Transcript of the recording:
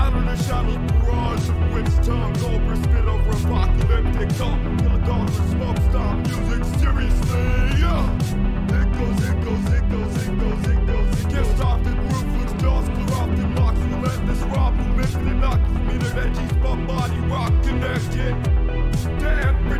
Out on a shadow barrage of witch tongue, over spit over apocalyptic dump. Kill a dog with smoke stop music, seriously. Yeah. It goes, it goes, it goes, it goes, it goes. It gets stopped at roofless doors, corrupted locks, relentless rob, who missing it, knock with me, the veggies, my body rock connected. To every